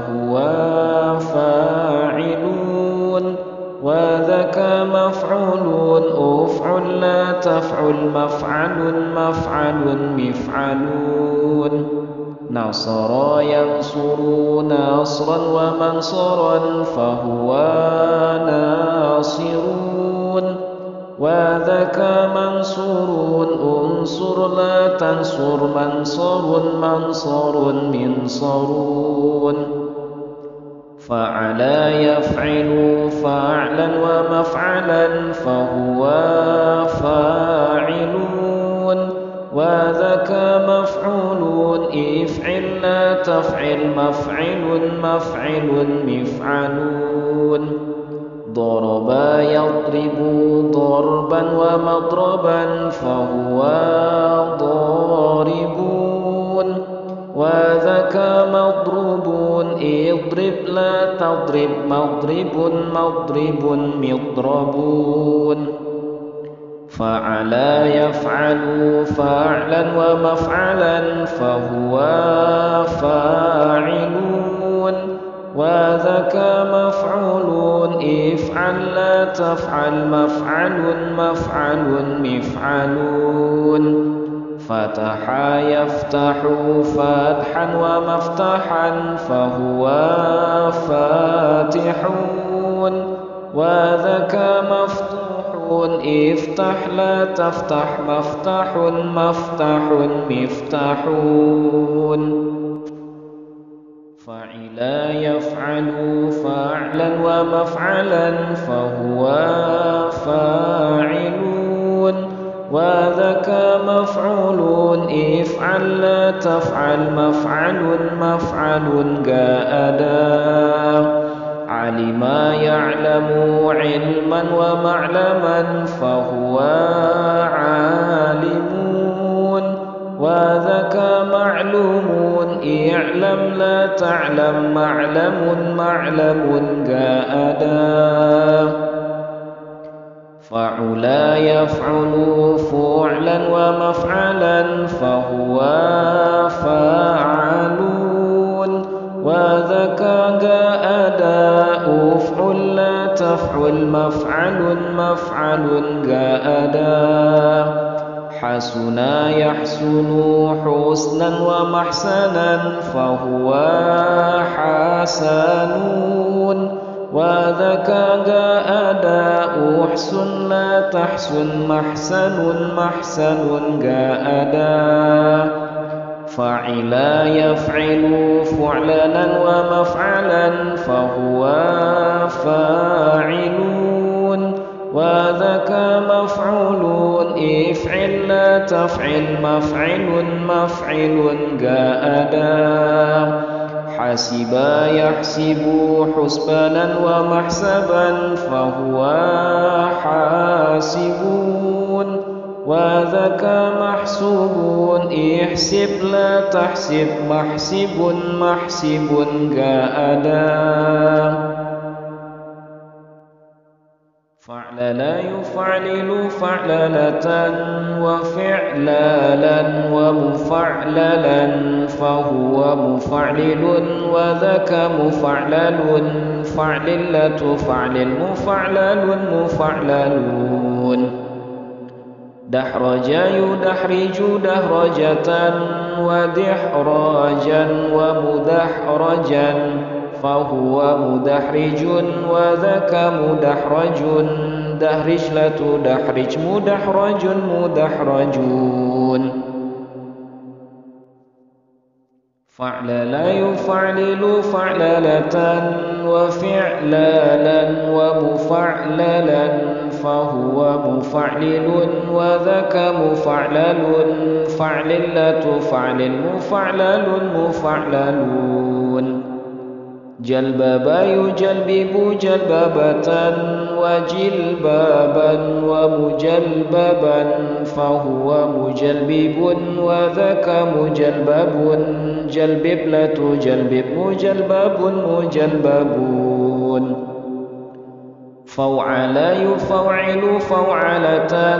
فهو فاعلون وذاك مفعول أفعل لا تفعل مفعل مفعل مفعلون نصر ينصر نصرا ومنصرا فهو ناصرون وذاك منصور انصر لا تنصر منصر منصر منصرون فعلا يفعل فعلا ومفعلا فهو فاعلون. وذاك مفعول افعل لا تفعل مفعل مفعل مفعلون. ضرب يضرب ضربا ومضربا فهو ضاربون اضرب لا تضرب مضرب مضرب مضربون. فعلا يفعل فعلا ومفعلا فهو فاعلون. وذاك مفعول افعل لا تفعل مفعل مفعل مفعلون. فتح يفتح فتحا ومفتحا فهو فاتحون وذاك مفتوح افتح لا تفتح مفتح مفتح مفتحون فعلا يفعل فعلا ومفعلا فهو فاعلون مفعول افعل لا تفعل. مفعل مفعل جاء دا. علم يعلم علما ومعلما فهو عالمون. وذاك معلوم. اعلم لا تعلم. معلم معلم جاء دا. فعلا يفعل فعلا ومفعلا فهو فاعلون. جاء داء افعل لا تفعل مفعل مفعل جاء دا حسنا يحسن حسنا ومحسنا فهو حسنون وذاك جاء داء أحسن لا تحسن محسن محسن جاء دا فعلا يفعل فعلنا ومفعلا فهو فاعلون وذاك مفعول افعل لا تفعل مفعل مفعل جاء دا حسب يحسب حسبانا ومحسبا فهو حاسبون وذاك محسوب احسب لا تحسب محسب محسب جاء دا فعللا يفعلل فعللة وفعلالا ومفعللا فهو مفعلل وذاك مفعلل فعللة فعل مفعلل مفعللون. دحرج يدحرج دهرجة ودحراجا ومدحرجا فهو مدحرج وذاك مدحرج. دهرج لا تدحرج مدحرج مدحرجون. فعل لا يفعلل فعللة وفعلالا ومفعللا فهو مفعلل وذاك مفعلل. فعللة فعل مفعلل مفعللون. جلبابا يجلبب جلبابة وجلبابا ومجلببا فهو مجلبب وذاك مجلبب جلبب لا تجلبب مجلبب مجلببون فوعل يفوعل فوعلة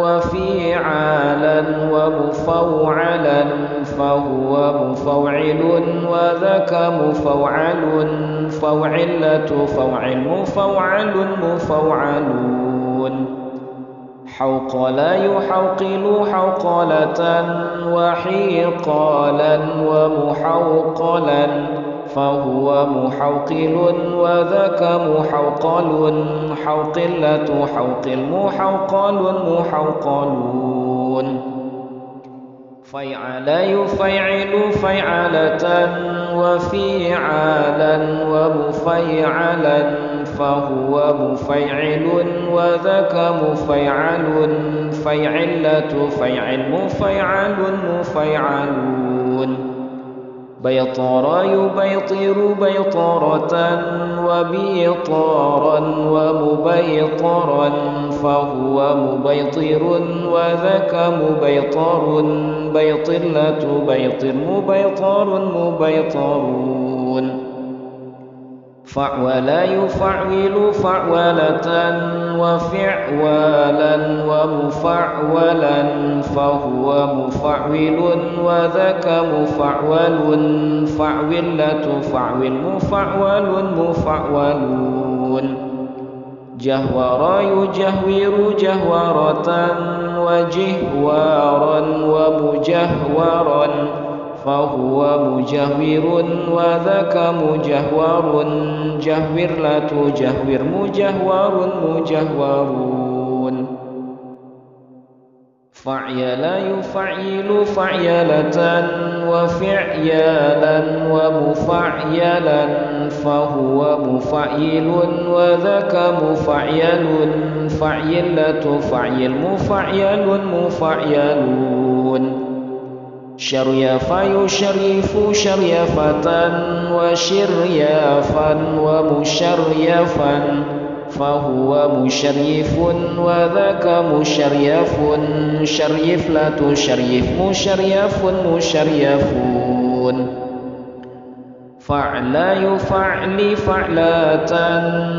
وفيعالا ومفوعلا فهو مفوعل وذاك مفوعل فوعلة فوعل مفوعل مفوعلون. حوقل يحوقل حوقلة وحيقالا ومحوقلا فهو محوقل وذاك محوقل حوقلة حوقل محوقل محوقلون فيعل يفيعل فيعلة وفيعالا ومفيعلا فهو مفيعل وذاك مفيعل فيعلة فيعل مفيعل مفيعلون بيطار يبيطر بيطرة وبيطارا ومبيطرا فهو مبيطر وذاك مبيطر. بيطلة بيطر مبيطر مبيطرون. فعولا يفعل فعولة وفعوالا ومفعولا فهو مفعول وذاك مفعول فعولة فعول مفعول مفعولون جهور يجهور جهورة وجهوارا ومجهورا فهو مجهور وذاك مجهور جهور لا تجهور مجهور مجهورون. فعيل يفعيل فعيلة وفعيالا ومفعيلا فهو مفعيل وذاك مفعيل فعيلة فعيل مفعيل مفعيلون. شريف يشرف شريفة وشريافا ومشريفا فهو مشريف وذاك مشريف شريف لا تشريف مشريف مشريفون فعل يفعل فعلة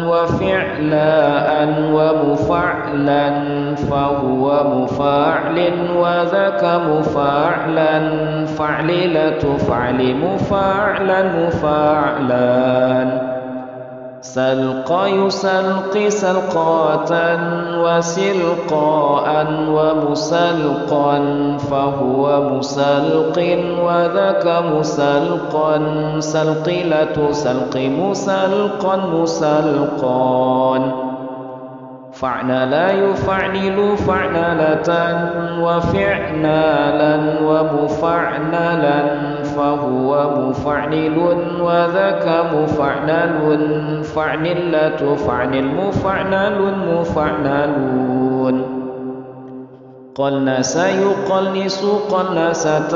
وفعلاء ومفعلا فهو مفاعل وذاك مفاعلا. فعللة فعل مفاعلا مفاعلان سلق يسلق سلقاة وسلقاء ومسلقا فهو مسلق وذاك مسلقا سلقلة سلق مسلقا مسلقان فعلى يفعل فعللة وفعلالا ومفعللا فهو مفعل وذاك مفعلل فعللة فعل مفعلل مفعلون قلنس يقلنس قلنسة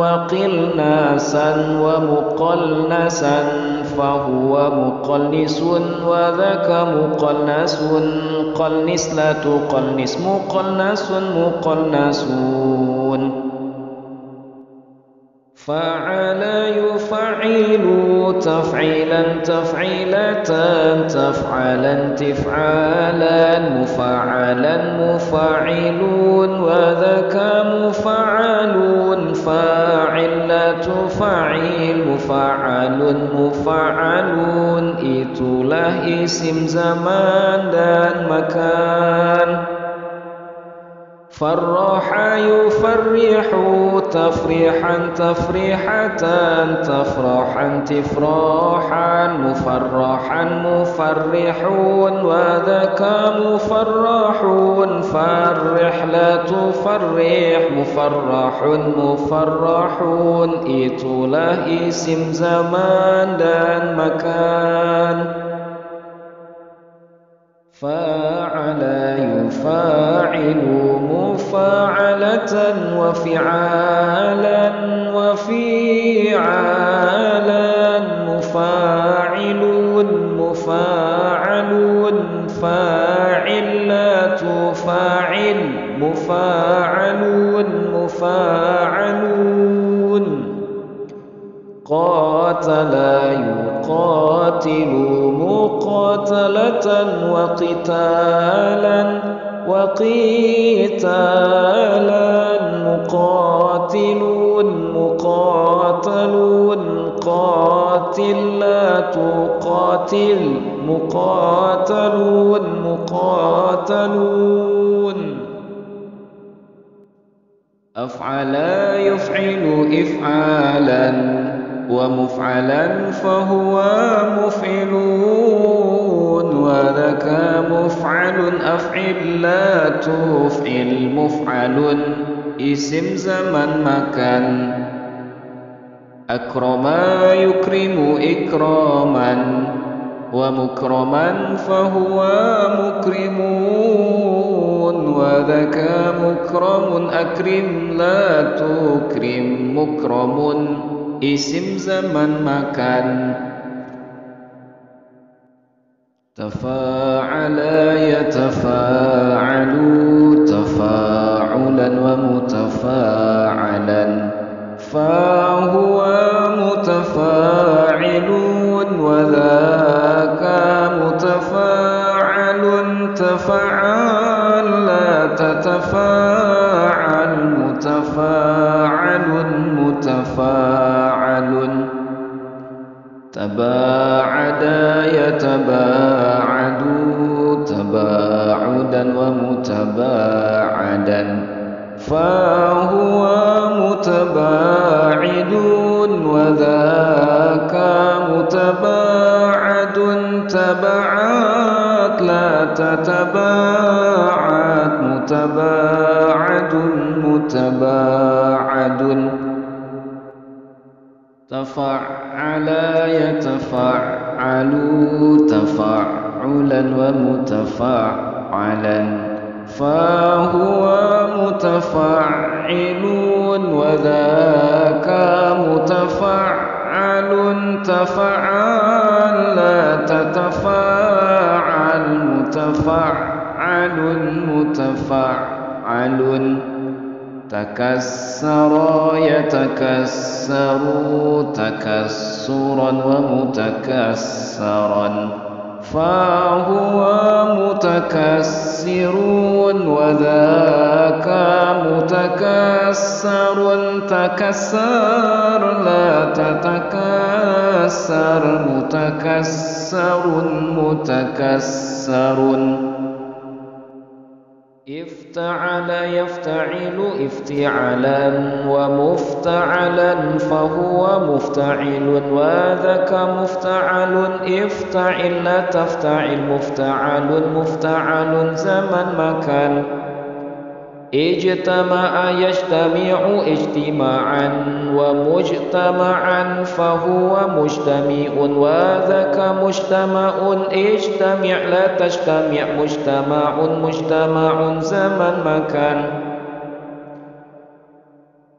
وقلناسا ومقلنسا فهو مقلنس وذاك مقلنس. قلنس لا تقلنس مقلنس مقلنسون فعل يفعل تفعيلا تفعيلة تفعلا تفعالا مفعلا مفعلون وذاك مفعلون فاعلة فعيل مفعل مفعلون إتله اسم زمان دان مكان. فرح يفرح تفريحا تفريحة تفرحا تفراحا مفرحا مفرحون وذاك مفرحون فرح لا تفرح مفرح مفرحون إتله اسم زمان دان مكان. فاعل يفاعل مفاعلة وفعالا وفيعالا مفاعلون مفاعلون فاعلات فاعل مفاعلون مفاعلون قاتل يقاتل قاتلوا مقاتلة وقتالا وقتالا مقاتلون مقاتلون قاتل لا تقاتل مقاتلون مقاتلون أفعلا يفعل إفعالا ومفعلا فهو مفعلون وذاك مفعل أفعل لا تفعل مفعل اسم زمن مكان. أكرم يكرم إكراما ومكرما فهو مكرمون وذاك مكرم أكرم لا تكرم مكرم اسم زمن مكان تفاعل يتفاعل تفاعلا ومتفاعلا فهو متفاعل وذاك متفاعل تفعل لا تتفاعل متفاعل متفاعل تباعد يتباعد تباعدا ومتباعدا فهو متباعد وذاك متباعد تبعات لا تتباعد متباعد متباعد تفعل يتفعل تفعلا ومتفعلا فهو متفعل وذاك متفعل تفعل تتفاعل متفعل متفعل تكسر يتكسر تكسرا ومتكسرا فهو متكسر وذاك متكسر تكسر لا تتكسر متكسر متكسر افتعل يفتعل إفتعالا ومفتعلا فهو مفتعل وذاك مفتعل افتعل تفتعل مفتعل مفتعل زمن مكان اجتمع يجتمع اجتماعا ومجتمعا فهو مجتمع وذاك مجتمع اجتمع لا تجتمع مجتمع مجتمع زمن مكان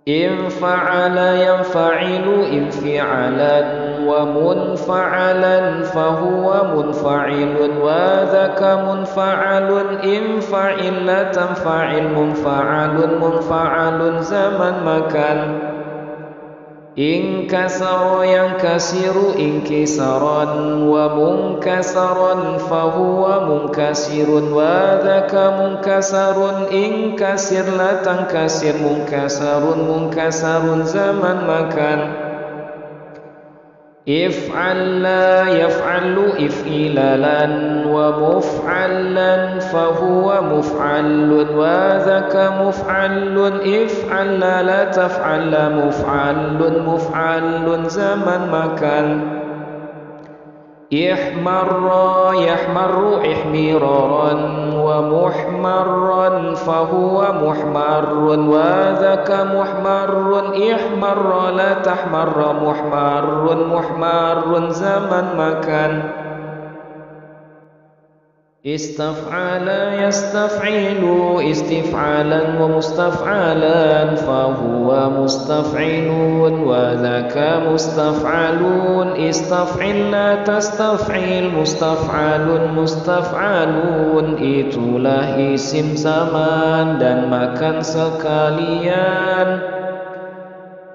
إن فعل ينفعل انفعالا ومنفعلا فهو منفعل وذاك منفعل إن فعل لا تنفعل منفعل منفعل زمن مكان Inkasara yang kasiru inkisaran wa munkasaran fahuwa munkasirun wa dhaka munkasarun inkasir latang kasir munkasarun munkasarun zaman makan. افعل لا يفعل افعلالا ومفعلا فهو مفعل وذاك مفعل افعل لا تفعل مفعل مفعل زمن مكان احمر يحمر إحمرارا ومحمرا فهو محمر. وذاك محمر إحمر لا تحمر. محمر محمر زمن مكان. استفعل يستفعل استفعالا ومستفعلا فهو مستفعلون وذاك مستفعلون استفعل لا تستفعل مستفعل مستفعلون itulah isim zaman dan makan sekalian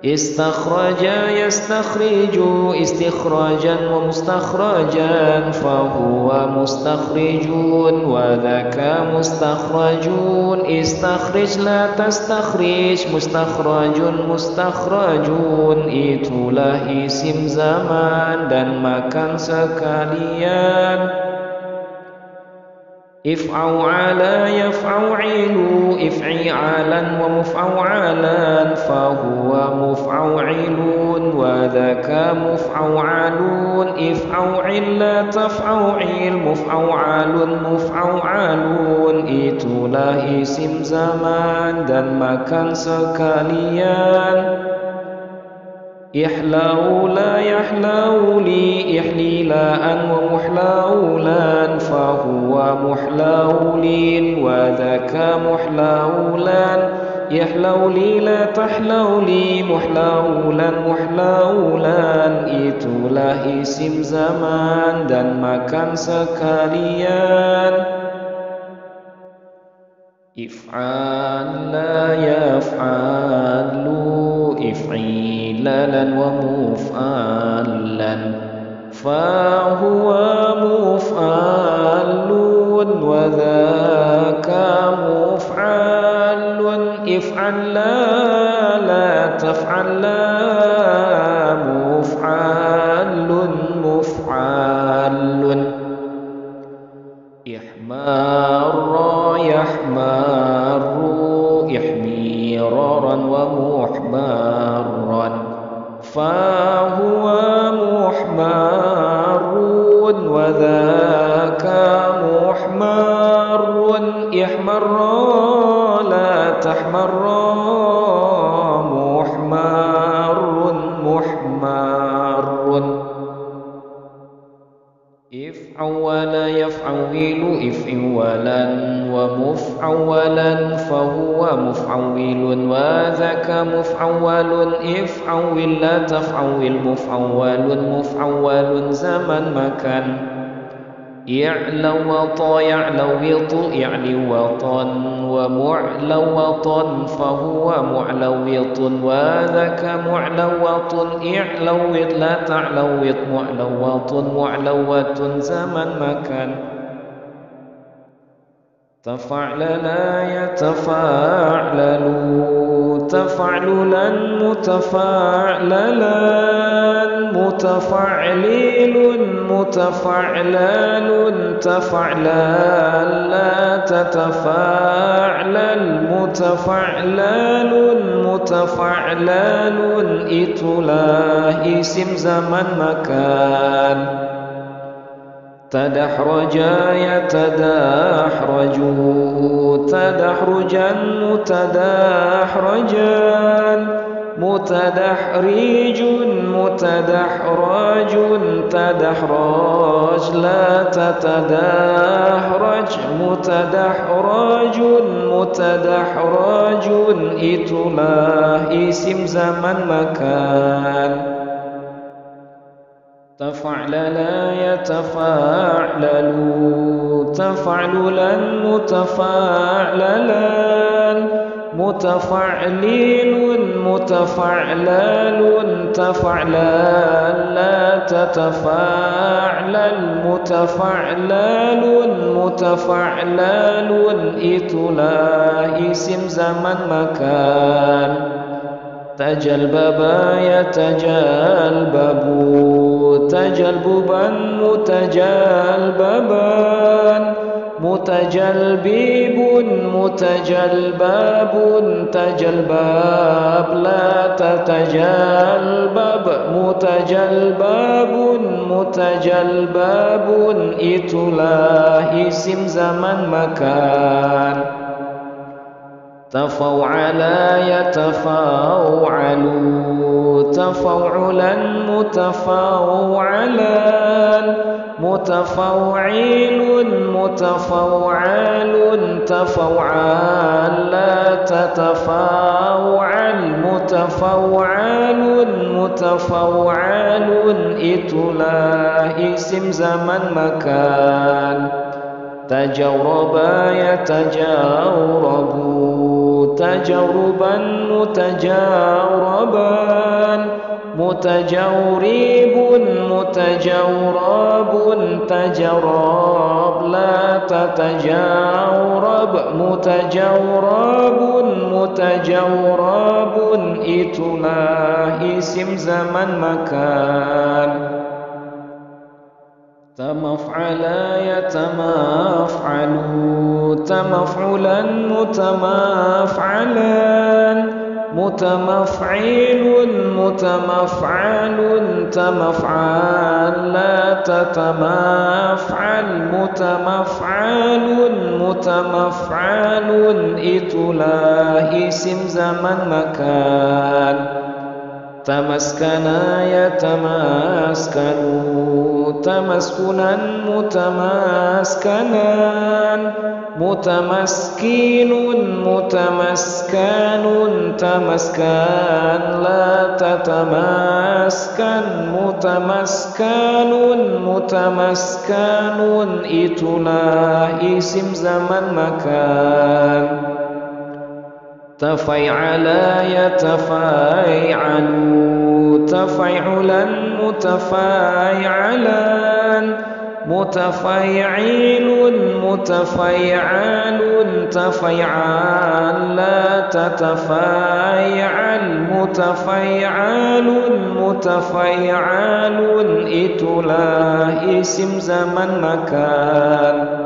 استخرج يستخرج استخراجا ومستخرجا فهو مستخرج وذاك مستخرجون. استخرج لا تستخرج مستخرج مستخرجون itu lah isim zaman dan makan sekalian افعوعلا يفعوعل افعيعالا ومفعوعالا فهو مفعوعل وذاك مفعوعلون افعوعل لا تفعوعل مفعوعل مفعوعلون itulah isim zaman dan makan sekalian إحلاولا يحلاولي إحليلاء ومحلاولا فهو محلاولين وذاك محلاولان يحلولي لا تحلولي محلاولا محلاولان itulah isim zaman dan makan sekalian if'al la yaf'alu if'il مفعلا ومفعلا فهو مفعل وذاك مفعل افعل لا لا تفعل لا لا تحمر محمر محمر. افعول يفعول افعولا ومفعولا فهو مفعول وذاك مفعول افعول لا تفعول مفعول مفعول زمن مكان يعلوط يعلوط يعلوطا ومعلوط فهو معلوط وذاك معلوط اعلوط لا تعلوط معلوط معلوط زمن مكان. تفعللا يتفاعلل تفعللا متفعللا متفعليل متفعلال تفعلال لا تتفاعلل متفعلال متفعلال itulah اسم زمن مكان. تدحرجا يتداحرج تدحرجا متدحرجان متدحرج متدحرج تدحرج لا تتدحرج متدحرج متدحرج itulah isim zaman makan تفعللا يتفاعلل تفعللا متفاعللان متفعلين متفعلال تفعلال لا تتفاعلل متفعلال متفعلال itulah isim zaman makan تجلببا يتجلبب تجلببا متجلببان متجلبيب متجلباب تجلباب لا تتجلبب. متجلباب متجلباب itulah isim zaman makan تفوعلا يتفاوعل تفوعلا متفوعلان متفوعل متفوعل تفوعل لا تتفاوعل متفوعل متفوعل itulah isim zaman makan تجربا يتجاوربون تجربا متجاربان متجورب متجورب تجرب لا تتجاورب. متجورب متجورب إتلا اسم زمن مكان. تمفعلا يتمافعل تمفعلا متمافعلان متمفعل متمفعل تمفعل لا تتمافعل متمفعل متمفعل إتلا اسم زمن مكان. تمسكنا يتماسكن تمسكنا متماسكنان متمسكين متمسكان تمسكان لا تتماسكن متمسكان متمسكان إتنا إسم زمن مكان. تفيعلا يتفايعل تفيعلا متفايعلان متفيعل متفيعل تفيعل لا تتفايعل متفيعل متفيعل إتلا اسم زمن مكان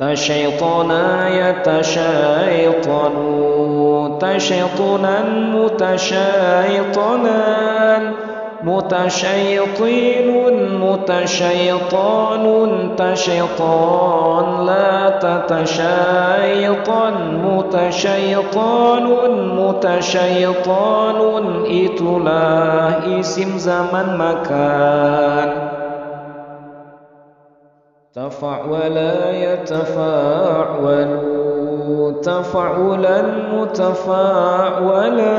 تشيطنا يتشيطن تشيطنا متشيطنا متشيطين متشيطان. تشيطان لا تتشيطن. متشيطان متشيطان. إتلا اسم زمن مكان تفعولا يتفاعل تفعلا متفاعلا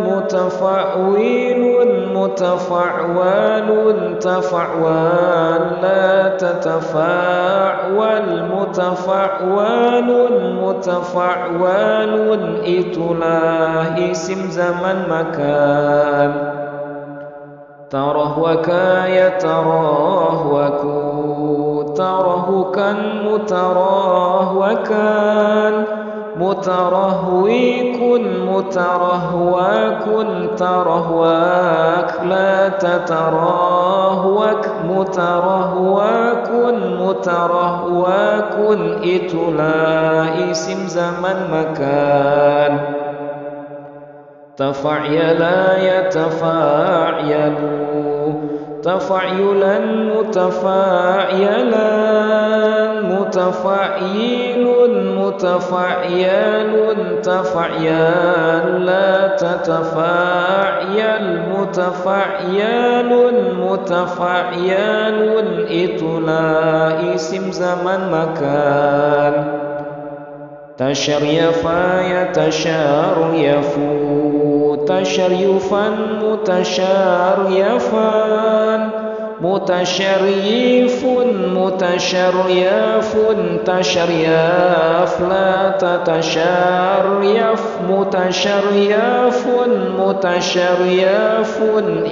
متفعويل متفعوال تفعوال لا تتفاعل متفعوال متفعوال إتلا اسم زمن مكان ترهوكا يترهوكو ترهكا مترهوكان مترهويك مترهواك ترهواك لا تترهوك مترهواك مترهواك إتلا اسم زمن مكان. تفعيلا يتفاعل. تفعيلا متفاعلا متفعيل متفعيل تفعيل. لا تتفاعل متفعيل متفعيل. إتلا اسم زمن مكان. تشريفا يتشاريفو تشريفا متشاريفان متشريف متشريف تشريف لا تتشريف متشريف متشريف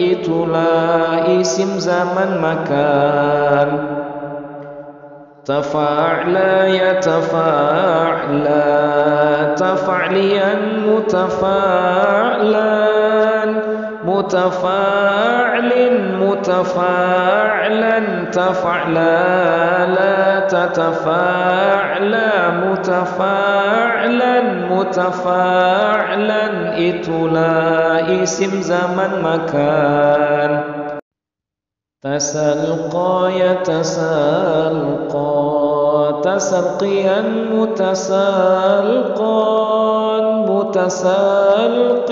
إتلا اسم زمن مكان تفاعلا يتفاعلا تفعليا متفاعلان متفاعل متفاعلا تفعلا لا تتفاعلا متفاعلا متفاعلا إتلا اسم زمن مكان تسلقى يتسلقى تسلقيا متسلقا متسلق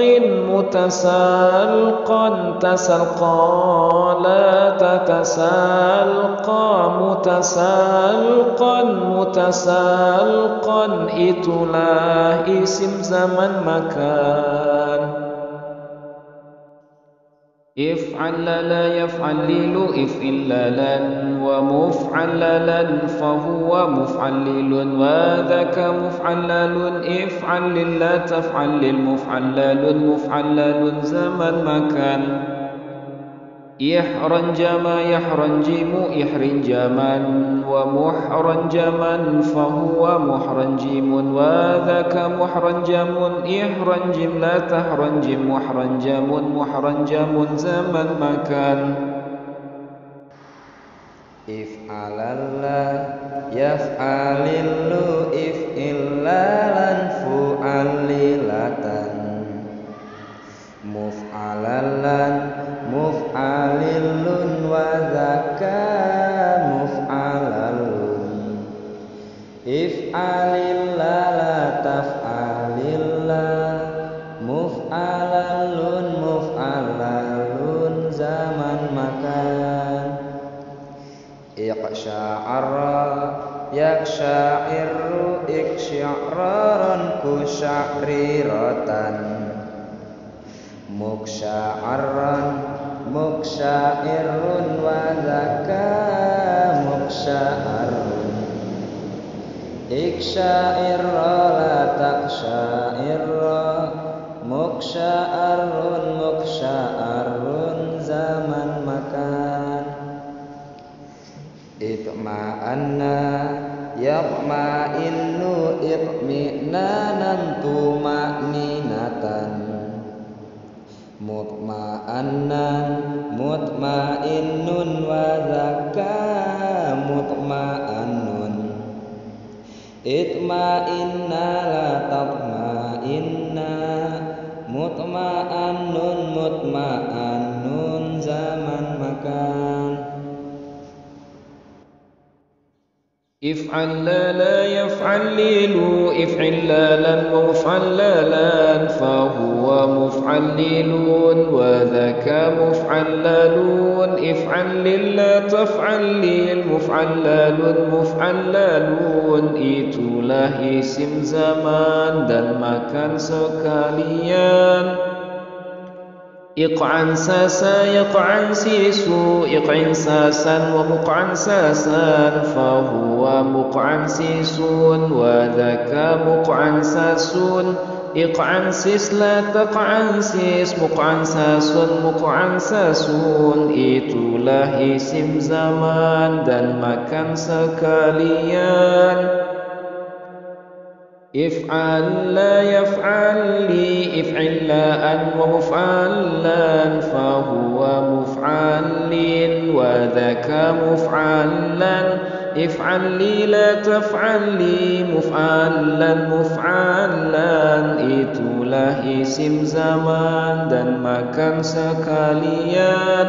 متسلقا تسلقا لا تتسلقى متسلقا متسلقا إتلا اسم زمن مكان. افعل لا يفعلل افعللا ومفعللا فهو مفعلل وذاك مفعلل افعل لا تفعل مفعلل مفعلل زمن مكان. يحرنجما يحرنجم إحرنجما ومحرنجما فهو محرنجم وذاك محرنجم إحرنجم لا تحرنجم محرنجم محرنجم زمن مكان افعللا يفعلل افعلالا فعللة مفعللا muf'alilun wa zaka muf'alalun. If'alilla la taf'alilla muf'alalun muf'alalun zaman makan. Iqsya'ara yaksya'irru iksya'raran kusya'riratan muksya'arran muksya'irun wa zaka muksya'arun iksya'irra la taksya'irra. Muksya'arun muksya'arun zaman makan. Itma'anna yatma'innu itmi'nanan tuma'ninatan mutma'annan mutma'innun wa zakka mutma'annun. Itma'inna la tatma'inna mutma'annun mutma'annun افعل لا لا يفعل ليلو افعل لا لن ومفعل لا لن فهو مفعللون وذاك مفعللون افعل لا تفعل للمفعللون مفعللون ايتو له اسم زمان. dan makan sekalian إقعن ساسا يقعن سيسو إقعن ساسا ومقعن ساسا فهو مقعن سيسون وذاك مقعن ساسون. إقعن سيس لا تقعن سيس مقعن ساسون مقعن ساسون. له اسم زمان dan makan sekalian افعل لا يفعل لي افعل لا أن ومفعلا فهو مفعل وذاك مفعلا. افعل لي لا تفعل لي مفعلا. مفعلا itu lah isim zaman dan makan sekalian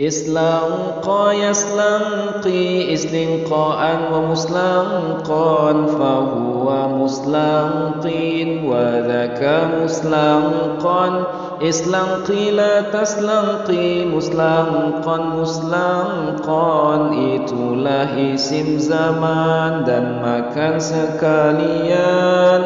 إسلنقا يسلنقي إسلنقاء ومسلنقا فهو مسلنقين وذاك مسلنقا إسلنقي لا تسلنقي مسلنقا مسلنقا itulah isim zaman dan makan sekalian